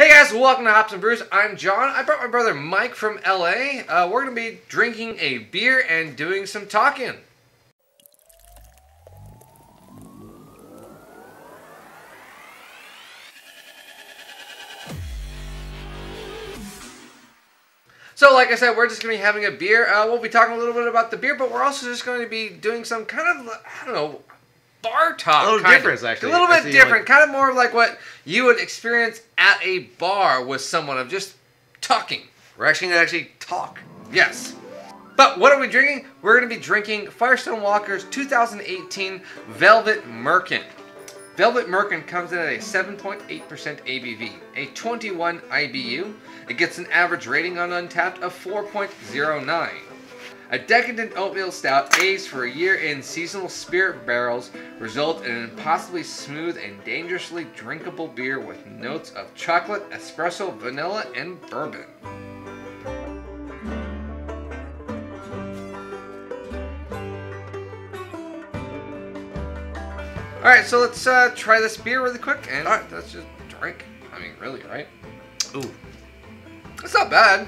Hey guys, welcome to Hops and Brews. I'm John. I brought my brother Mike from LA. Uh, we're going to be drinking a beer and doing some talking. So, like I said, we're just going to be having a beer. Uh, we'll be talking a little bit about the beer, but we're also just going to be doing some kind of, I don't know, bar talk. A little different, actually. A little bit different. like- kind of more like what you would experience at a bar with someone of just talking. We're actually gonna actually talk. Yes. But what are we drinking? We're going to be drinking Firestone Walker's 2018 Velvet Merkin. Velvet Merkin comes in at a 7.8% ABV, a 21 IBU. It gets an average rating on Untappd of 4.09. A decadent oatmeal stout aged for a year in seasonal spirit barrels result in an impossibly smooth and dangerously drinkable beer with notes of chocolate, espresso, vanilla, and bourbon. All right, so let's uh, try this beer really quick, and All right. let's just drink. I mean, really, right? Ooh. It's not bad.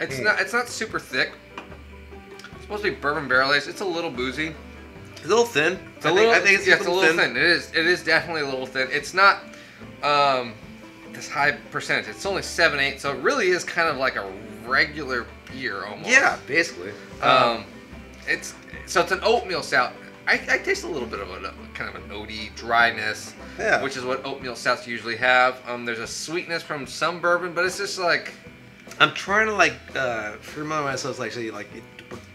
It's Hmm. not. It's not super thick. It's supposed to be bourbon barrel aged. It's a little boozy. It's a little thin. It's a I little. Think, I think it's, yeah, a it's little, thin. It is. It is definitely a little thin. It's not um, this high percentage. It's only seven eight, so it really is kind of like a regular beer almost. Yeah, basically. Um, it's so it's an oatmeal stout. I, I taste a little bit of a kind of an oaty dryness, Yeah. which is what oatmeal stouts usually have. Um, there's a sweetness from some bourbon, but it's just like I'm trying to like uh, remind myself like say like it,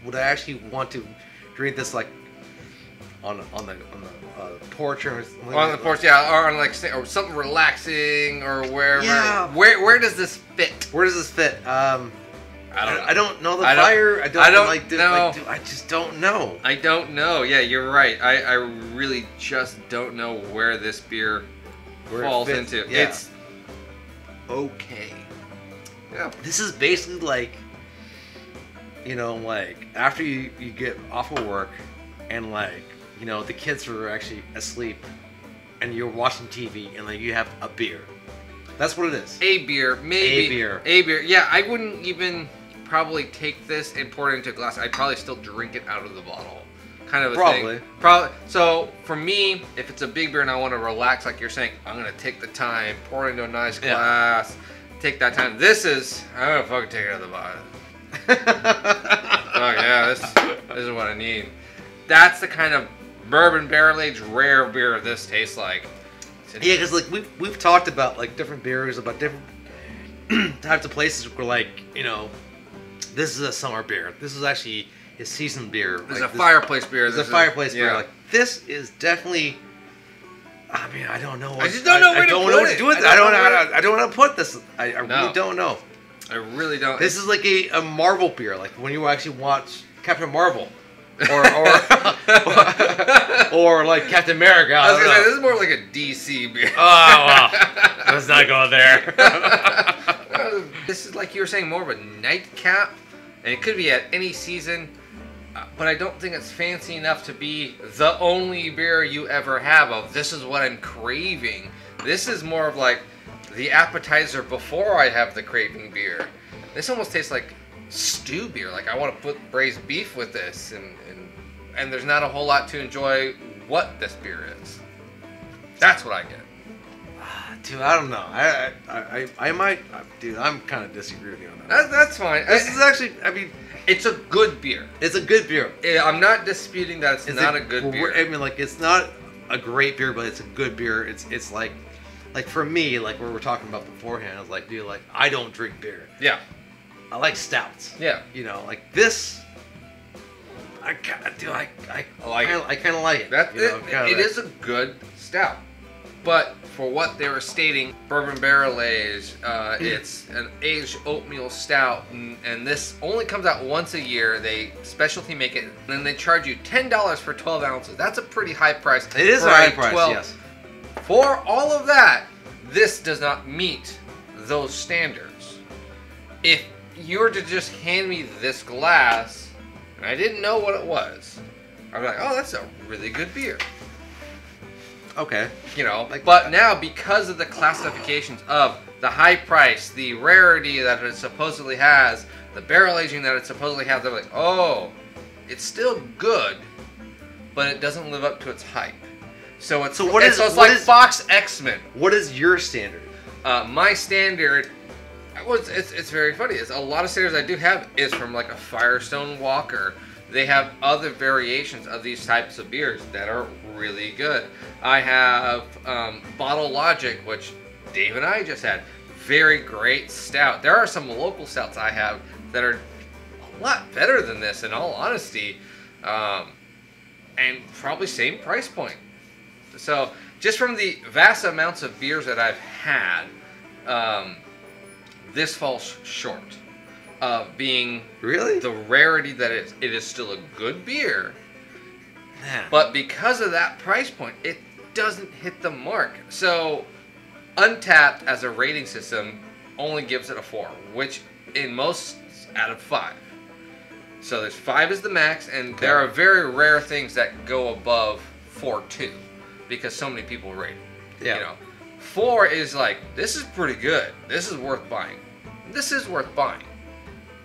would I actually want to drink this like on on the on the uh, porch or something on the porch, yeah, or on like or something relaxing or wherever. Yeah. Where where does this fit? Where does this fit? Um, I don't. Know. I don't know the I don't- fire. I don't, I don't like, do, know. like do, I just don't know. I don't know. Yeah, you're right. I, I really just don't know where this beer Where falls fits. into. Yeah. It's okay. Yeah. This is basically like, you know, like after you, you get off of work and like, you know, the kids are actually asleep and you're watching TV and like you have a beer. That's what it is. A beer, maybe. A beer. A beer. Yeah, I wouldn't even probably take this and pour it into a glass. I'd probably still drink it out of the bottle. Kind of a Probably. thing. Probably. So for me, if it's a big beer and I want to relax, like you're saying, I'm gonna take the time, pour it into a nice Yeah. glass, take that time. This is I'm gonna fucking take it out of the bottle. Oh yeah, this this is what I need. That's the kind of bourbon barrel aged rare beer this tastes like. Yeah, because like we've we've talked about like different beers, about different types of places where like you know, this is a summer beer. This is actually a season beer. There's like, a this- fireplace beer. There's a this is- a fireplace beer. Like this is definitely. I mean, I don't know. What, just don't know where I to don't put know what it. to do with I it. I don't don't know know. How to, I don't know how to put this. I, I No. really don't know. I really don't. This is like a, a Marvel beer, like when you actually watch Captain Marvel, or or, or like Captain America. I I was gonna say this is more like a DC beer. Oh well, let's not go there. this is like you were saying, more of a nightcap, and it could be at any season. uh, But I don't think it's fancy enough to be the only beer you ever have. Of this is what I'm craving. This is more of like the appetizer before I have the craving beer. This almost tastes like stew beer. Like I want to put braised beef with this, and and and there's not a whole lot to enjoy what this beer is. That's what I get. dude, I don't know. I I, I, I might, dude. I'm kind of disagree with you on that. That, that's fine. This I- is actually, I mean, it's a good beer. it's a good beer. Eh, I'm not disputing that it's, It's not a, good beer. I mean, like it's not a great beer, but it's a good beer. It's it's like, like for me, like we were talking about beforehand. I was like, dude, like I don't drink beer. yeah, I like stouts. yeah. You know, like this. I kind of do. I I I like kinda, I kind of like it. That you know, it, it is a good stout, but for what they were stating, bourbon barrel aged, uh, it's an aged oatmeal stout, and, and this only comes out once a year. They specialty make it, and then they charge you ten dollars for twelve ounces. That's a pretty high price. It is a high price. 12 Yes. For all of that, this does not meet those standards. If you were to just hand me this glass, and I didn't know what it was, I'd be like, oh, that's a really good beer. Okay. You know, Like- but now because of the classifications of the high price, the rarity that it supposedly has, the barrel aging that it supposedly has, they're like, oh, it's still good, but it doesn't live up to its hype. So it's So what is- so it's what like is- Fox X Men. What is your standard? Uh, my standard was it's, it's very funny. It's a lot of standards I do have is from like a Firestone Walker. They have other variations of these types of beers that are really good. I have um, Bottle Logic, which Dave and I just had. Very great stout. There are some local stouts I have that are a lot better than this, in all honesty, um, and probably same price point. So, just from the vast amounts of beers that I've had, um, this falls short of being Really? the rarity that it is. It is still a good beer, Man. but because of that price point, it doesn't hit the mark. So, Untappd as a rating system only gives it a four, which in most out of five. So there's five is the max, and there are very rare things that go above four two, because so many people rate. it. Yeah. You know, four is like this is pretty good. This is worth buying. This is worth buying,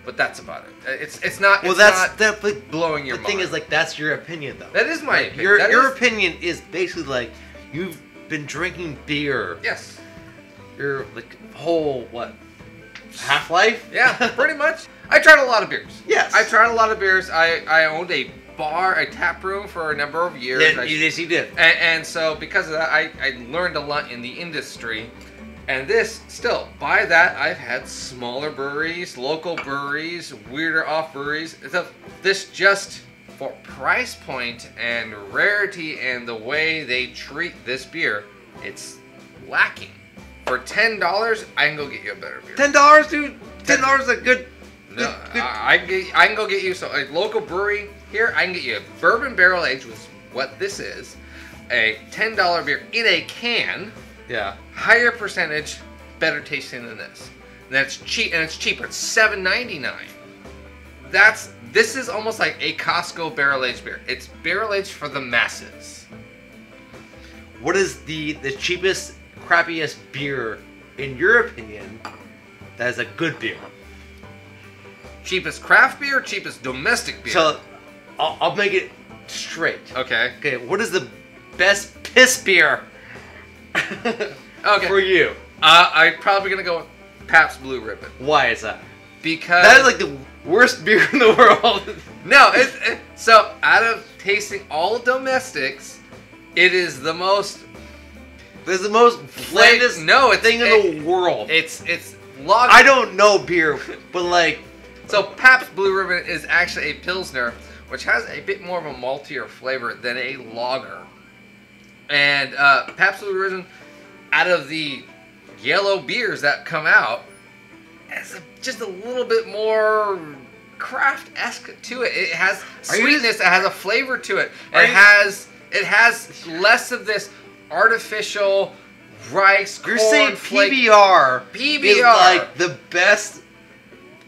but that's about it. Uh, it's it's not. well, it's that's not that. Blowing your the thing mind. is, like, that's your opinion, though. that is my Like, opinion. your That your is- opinion is basically like you've been drinking beer yes. your like whole what half life. Yeah, pretty much. I tried a lot of beers. Yes. I tried a lot of beers. I, I owned a bar, a tap room for a number of years. Yeah, I- yes, you did. and, and so because of that, I, I learned a lot in the industry. And this, still, by that, I've had smaller breweries, local breweries, weirder off breweries. This just for price point and rarity and the way they treat this beer, it's lacking. For ten dollars, I can go get you a better beer. Ten dollars, dude. Ten dollars is a good. No, good- good- I, can get, I can go get you so a local brewery here. I can get you a bourbon barrel aged, which is what this is, a ten dollar beer in a can, yeah. higher percentage, better tasting than this. And that's cheap, and it's cheaper. It's seven ninety nine. That's this is almost like a Costco barrel aged beer. It's barrel aged for the masses. What is the the cheapest, crappiest beer in your opinion? That is a good beer. Cheapest craft beer, cheapest domestic beer. So, I'll, I'll make it straight. okay. Okay, what is the best piss beer? Okay. For you, Uh, I'm probably gonna go with Pabst Blue Ribbon why is that? because That is like the worst beer in the world. No, it's it, so out of tasting all domestics, it is the most This is the most blandest no, it's thing in it- the world. it's it's log. I don't know beer, but like, So Pabst Blue Ribbon is actually a pilsner, which has a bit more of a maltier flavor than a lager. And uh, Pabst Blue Ribbon, out of the yellow beers that come out, has a, just a little bit more craft esque to it. It has Are sweetness. It has a flavor to it. It has it has less of this artificial rice. you're saying PBR, is PBR. like the best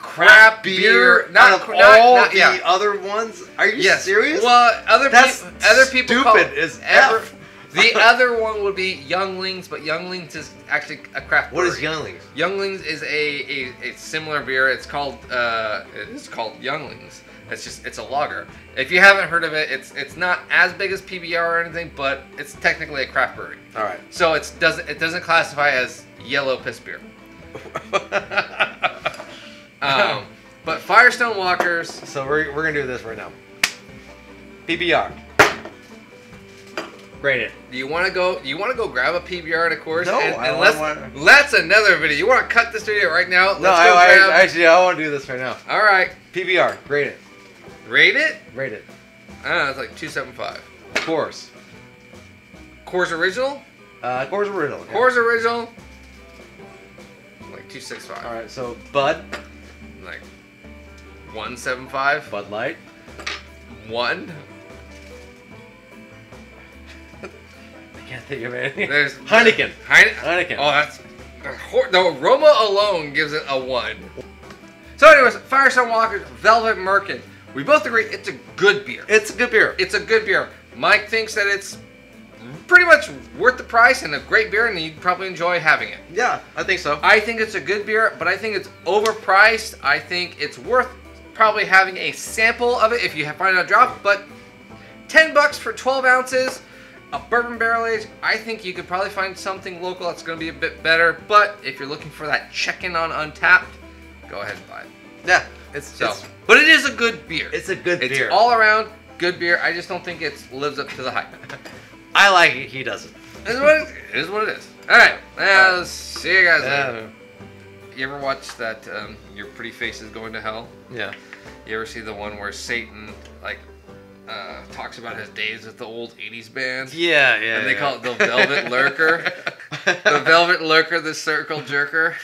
crap beer, not, out of not- all not- the yeah. other ones. Are you Yes. serious? Well, other That's people, other people stupid as ever- The other one would be Yuenglings, but Yuenglings is actually a craft. what is. Yuenglings? Yuenglings is a, a, a similar beer. It's called uh, it is called Yuenglings. It's just it's a lager. If you haven't heard of it, it's it's not as big as PBR or anything, but it's technically a craft brewery. All right. So it's doesn't it doesn't classify as yellow piss beer. But Firestone Walkers, so we're, we're gonna do this right now. PBR. Grade it. Do you want to go? You want to go grab a PBR at a course? No, and, I and wanna- let's, let's another video. You want to cut this video right now? Let's no, go I, grab. I, actually I want to do this right now. all right, PBR. Grade it. rate it. Rate it. I don't know. It's like two seven five. Coors. Coors. Original. Uh, Coors Original. yeah. Coors Original. Like two six five. All right. So Bud, Like one seven five. Bud Light, One. I can't think of anything. There's Heineken. Heine- Heineken. Oh, that's the aroma alone gives it a one. So, anyways, Firestone Walker's Velvet Merkin. We both agree it's a good beer. It's a good beer. It's a good beer. Mike thinks that it's pretty much worth the price and a great beer, and you'd probably enjoy having it. Yeah, I think so. I think it's a good beer, but I think it's overpriced. I think it's worth probably having a sample of it if you find a drop, but 10 bucks for 12 ounces, a bourbon barrel age, I think you could probably find something local that's going to be a bit better, but if you're looking for that check-in on Untappd, go ahead and buy it. yeah, it's So, it's, but it is a good beer. it's a good It's beer. all around good beer. I just don't think it lives up to the hype. I like it. He doesn't. It is what it, is. What it is. All right. Uh, see you guys later. Yeah. You ever watch that? Um, Your pretty face is going to hell. yeah. You ever see the one where Satan like uh, talks about his days with the old '80s band? Yeah, yeah. And they yeah. call it the Velvet Lurker. the Velvet Lurker, the Circle Jerker.